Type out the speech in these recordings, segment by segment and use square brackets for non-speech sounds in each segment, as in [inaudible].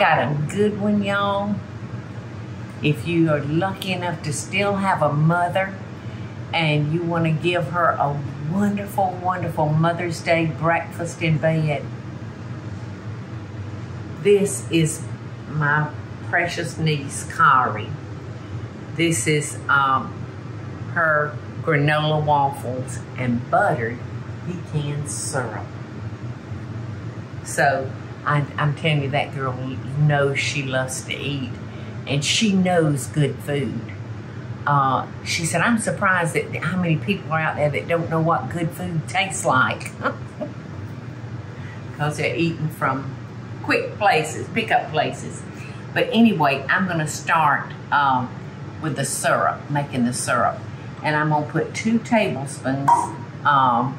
got a good one, y'all. If you are lucky enough to still have a mother and you want to give her a wonderful, wonderful Mother's Day breakfast in bed, this is my precious niece, Corrie. This is um, her granola waffles and buttered pecan syrup. So I, I'm telling you, that girl knows she loves to eat and she knows good food. Uh, she said, I'm surprised at how many people are out there that don't know what good food tastes like. [laughs] Because they're eating from quick places, pickup places. But anyway, I'm going to start um, with the syrup, making the syrup. And I'm going to put two tablespoons, um,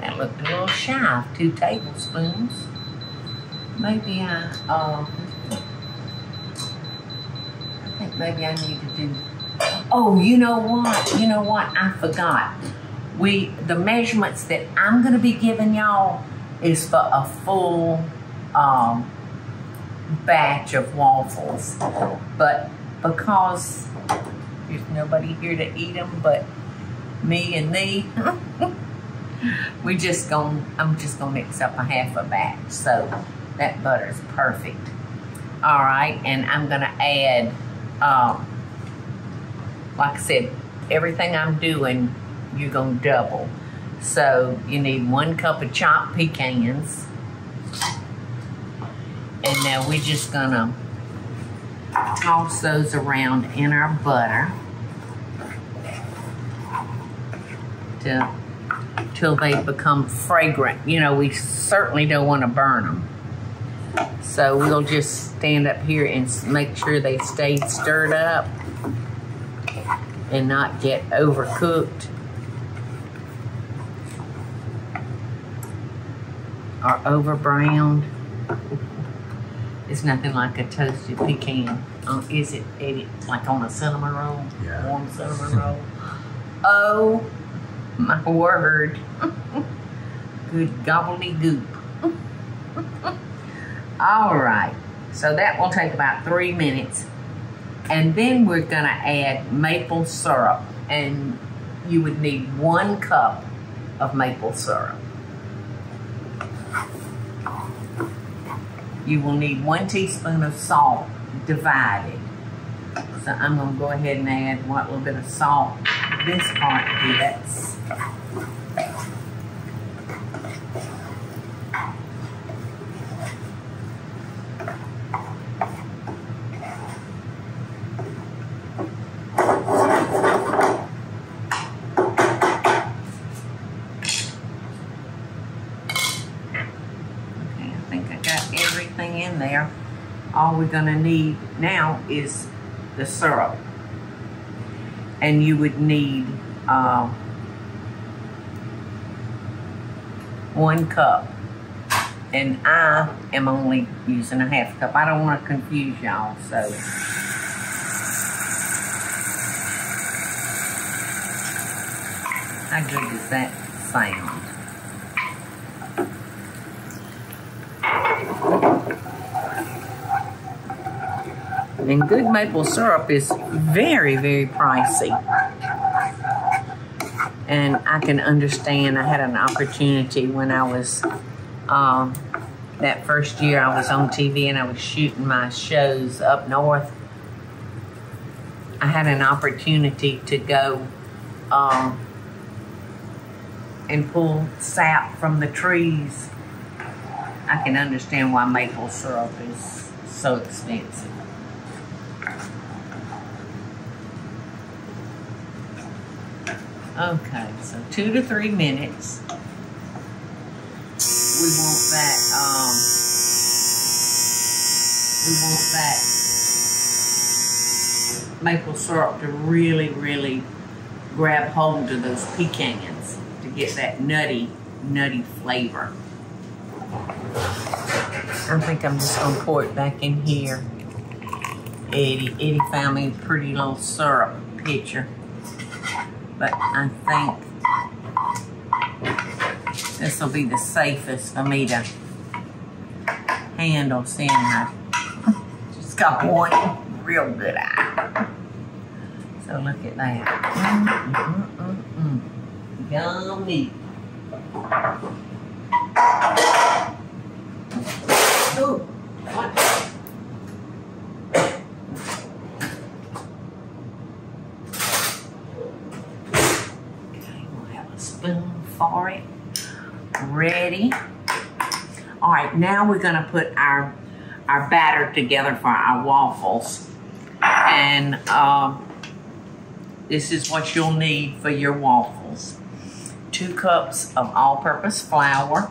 that looked a little shy, two tablespoons. Maybe I, uh, I think maybe I need to do, oh, you know what, you know what, I forgot. We, the measurements that I'm going to be giving y'all is for a full um, batch of waffles. But because there's nobody here to eat them but me and thee, [laughs] we just gonna I'm just gonna mix up a half a batch. So that butter is perfect. All right, and I'm gonna add, um, like I said, everything I'm doing, you're gonna double. So you need one cup of chopped pecans. And now we're just gonna toss those around in our butter till, till they become fragrant. You know, we certainly don't want to burn them. So we'll just stand up here and make sure they stay stirred up and not get overcooked. Or over browned. It's nothing like a toasted pecan. Uh, is it, Eddie? Like on a cinnamon roll? Yeah. Warm cinnamon roll? Oh, my word. [laughs] Good gobbledygook. All right. So that will take about three minutes. And then we're to add maple syrup. And you would need one cup of maple syrup. You will need one teaspoon of salt divided. So I'm to go ahead and add one little bit of salt this part gets. Okay, I think I got everything in there. All we're gonna need now is the syrup. And you would need uh, one cup. And I am only using a half cup. I don't want to confuse y'all, so. How good does that sound? And good maple syrup is very, very pricey. And I can understand, I had an opportunity when I was, um, that first year I was on TV and I was shooting my shows up north. I had an opportunity to go um, and pull sap from the trees. I can understand why maple syrup is so expensive. Okay, so two to three minutes. We want that, um, we want that maple syrup to really, really grab hold of those pecans to get that nutty, nutty flavor. I think I'm just gonna pour it back in here. Eddie, Eddie found me a pretty little syrup pitcher but I think this will be the safest for me to handle seeing I Just got one real good eye. So look at that. Mm, mm, mm, mm. Yummy. Ooh, what? Okay, we'll have a spoon for it. Ready. All right, now we're gonna put our our batter together for our waffles. And um, this is what you'll need for your waffles. Two cups of all-purpose flour,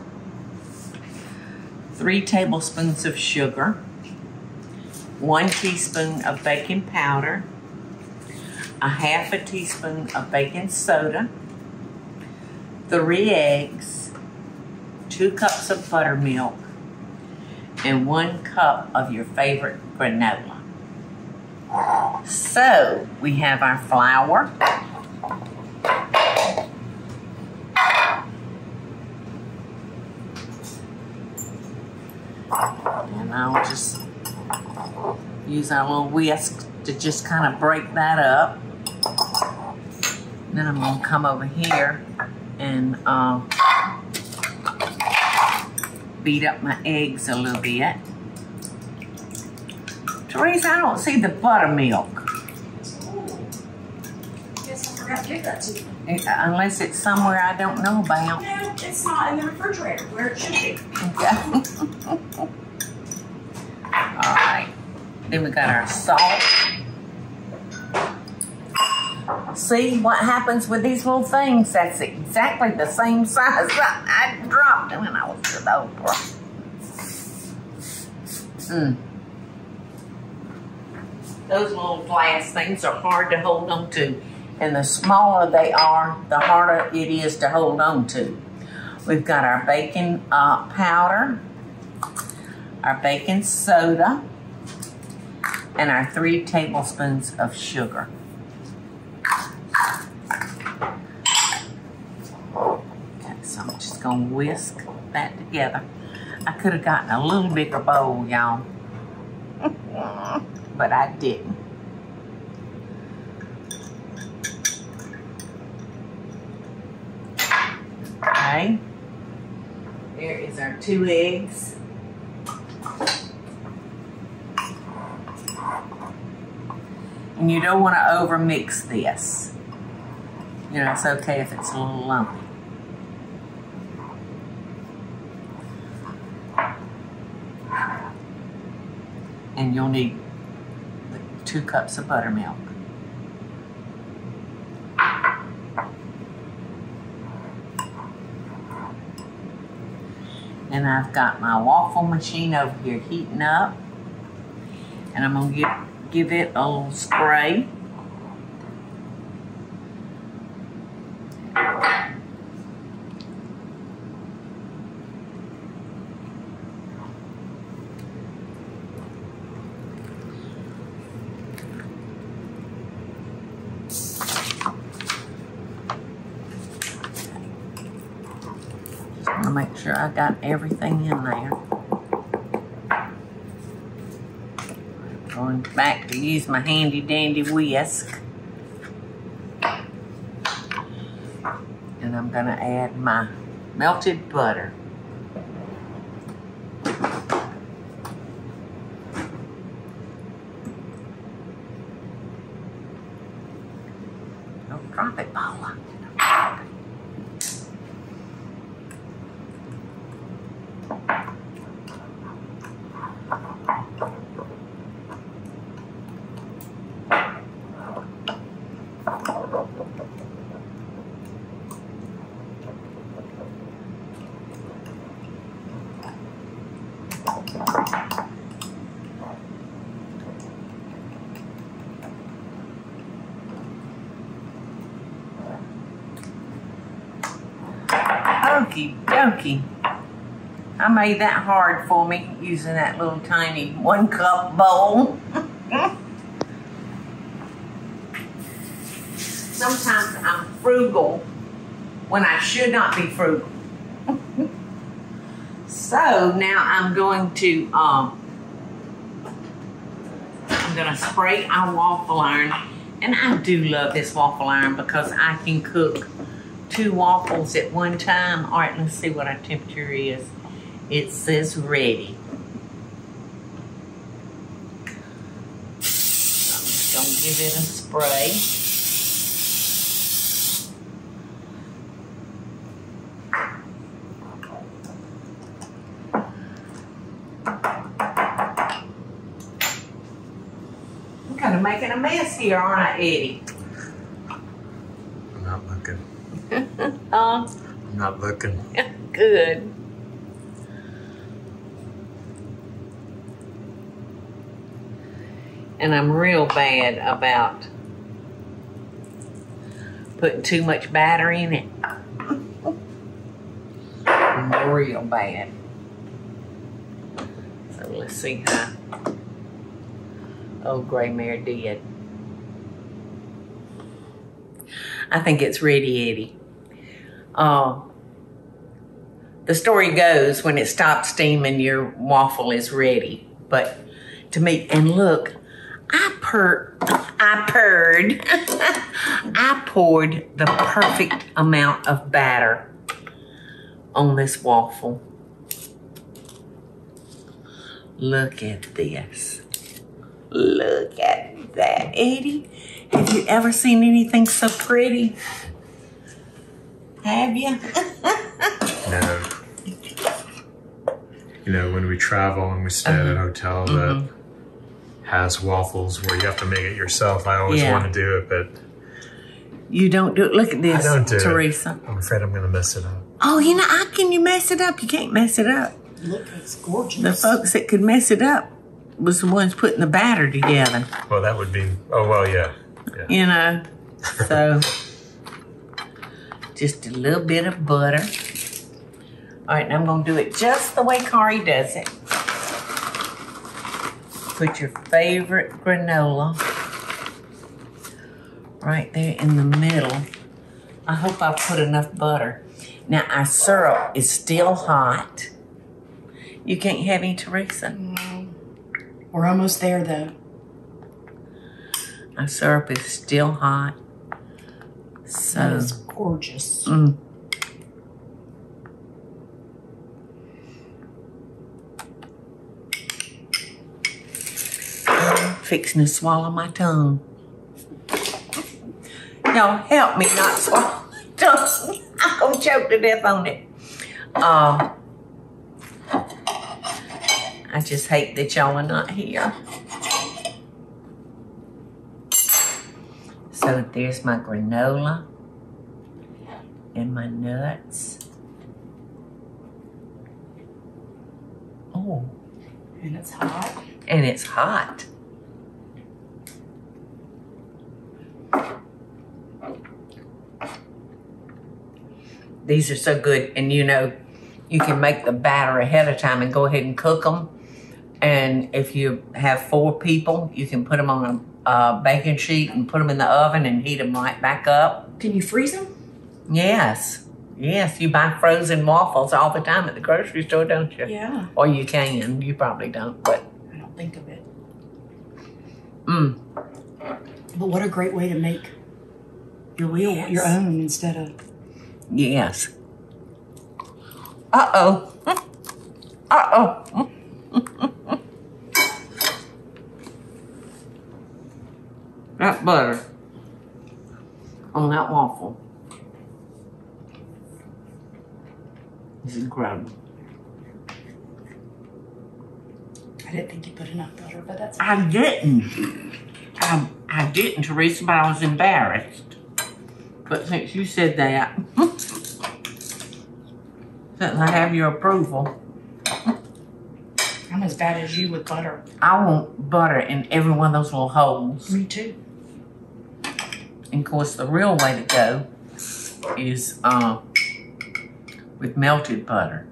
three tablespoons of sugar, one teaspoon of baking powder, a half a teaspoon of baking soda, three eggs, two cups of buttermilk, and one cup of your favorite granola. So we have our flour. And I'll just use our little whisk to just kind of break that up. Then I'm gonna come over here and uh, beat up my eggs a little bit. Teresa, I don't see the buttermilk. Yes, I forgot to give that to you. Unless it's somewhere I don't know about. No, it's not in the refrigerator where it should be. Okay. [laughs] All right. Then we got our salt. See what happens with these little things? That's exactly the same size I, I dropped when I was with Oprah. Mm. Those little glass things are hard to hold on to. And the smaller they are, the harder it is to hold on to. We've got our baking uh, powder, our baking soda, and our three tablespoons of sugar. Okay, so I'm just gonna whisk that together. I could have gotten a little bigger bowl, y'all, [laughs] but I didn't. Okay. There is our two eggs. And you don't want to overmix this. You know, it's okay if it's a little lumpy. And you'll need two cups of buttermilk. And I've got my waffle machine over here heating up. And I'm gonna give, give it a little spray. Make sure I got everything in there. Going back to use my handy dandy whisk. And I'm to add my melted butter. Don't drop it, Paula. Dokie. I made that hard for me using that little tiny one cup bowl. Sometimes I'm frugal when I should not be frugal. so now I'm going to um, I'm gonna spray our waffle iron. And I do love this waffle iron because I can cook two waffles at one time. All right, let's see what our temperature is. It says ready. I'm just gonna give it a spray. I'm kind of making a mess here, aren't I, Eddie? I'm not looking. I'm not looking. [laughs] good. And I'm real bad about putting too much batter in it. I'm real bad. So let's see how old oh, gray mare did. I think it's ready, Eddie. Uh, the story goes when it stops steaming, your waffle is ready. But to me, and look, I purred, I purred, [laughs] I poured the perfect amount of batter on this waffle. Look at this. Look at that, Eddie. Have you ever seen anything so pretty? Have you? No. You know, when we travel and we stay at a mm-hmm. hotel that mm-hmm. has waffles where you have to make it yourself, I always Yeah. want to do it, but You don't do it. Look at this, don't do it. Teresa. I'm afraid I'm going to mess it up. Oh, you know, how can you mess it up? You can't mess it up. Look, it's gorgeous. The folks that could mess it up was the ones putting the batter together. Well, that would be, oh, well, yeah. Yeah. You know, so [laughs] just a little bit of butter. All right, now I'm gonna do it just the way Corrie does it. Put your favorite granola right there in the middle. I hope I put enough butter. Now our syrup is still hot. You can't have any, Teresa. Mm-hmm. We're almost there, though. Our syrup is still hot. So gorgeous. Mm. Fixing to swallow my tongue. Y'all help me not [laughs] swallow my tongue. I'm gonna choke to death on it. Um, I just hate that y'all are not here. So there's my granola and my nuts. Oh, And it's hot. and it's hot. These are so good, and you know, you can make the batter ahead of time and go ahead and cook them. And if you have four people, you can put them on a uh, baking sheet and put them in the oven and heat them right back up. Can you freeze them? Yes, yes, you buy frozen waffles all the time at the grocery store, don't you? Yeah. Or you can. You probably don't, but I don't think of it. mm, But what a great way to make your real, Yes. your own instead of. yes. Uh oh. Uh oh. [laughs] that butter on that waffle is incredible. I didn't think you put enough butter, but that's. I didn't. I, I didn't, Teresa, but I was embarrassed. But since you said that, [laughs] since I have your approval, I'm as bad as you with butter. I want butter in every one of those little holes. Me too. And of course, the real way to go is uh, with melted butter.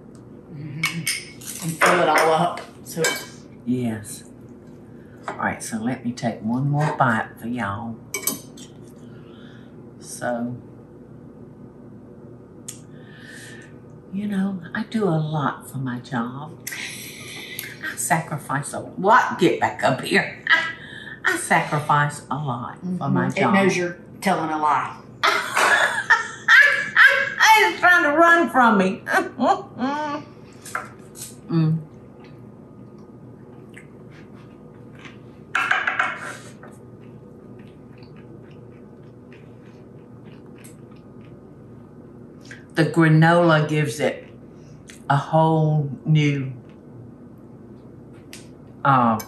Mm-hmm. And fill it all up. So it's Yes. All right, so let me take one more bite for y'all. So, you know, I do a lot for my job. I sacrifice a lot. Get back up here. I sacrifice a lot for my job. It knows you're telling a lie. Trying to run from me. [laughs] Mm. The granola gives it a whole new, uh,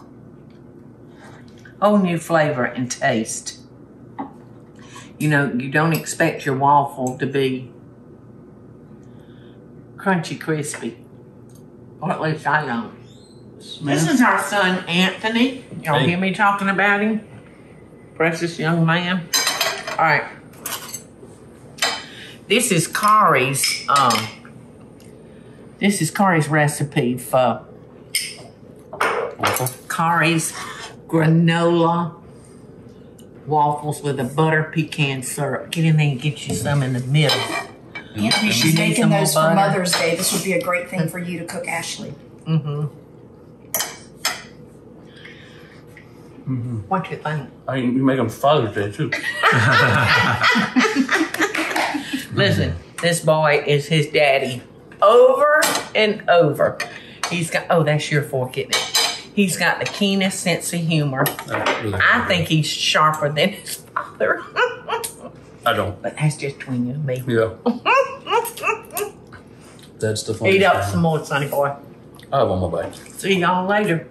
whole new flavor and taste. You know, you don't expect your waffle to be crunchy crispy. Or at least I don't. This is our son Anthony. Y'all Hey. hear me talking about him? Precious young man. All right. This is Corrie's. Um, this is Corrie's recipe for Corrie's granola waffles with a butter pecan syrup. Get in there and get you some in the middle. Anthony, she's need making those for butter? Mother's Day. This would be a great thing for you to cook, Ashley. Mm-hmm. Mm-hmm. What do you think? I mean, you make them Father's Day too. [laughs] Listen, this boy is his daddy over and over. He's got, oh, that's your fork, isn't it? He's got the keenest sense of humor. I think he's sharper than his father. [laughs] I don't. but that's just between you and me. Yeah. [laughs] That's the funny Eat up thing. some more, sonny boy. I have one more bite. See y'all later.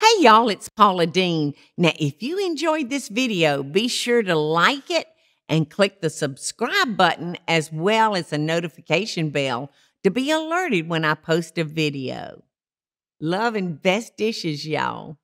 Hey y'all, it's Paula Deen. Now, if you enjoyed this video, be sure to like it and click the subscribe button as well as the notification bell to be alerted when I post a video. Love and best dishes, y'all.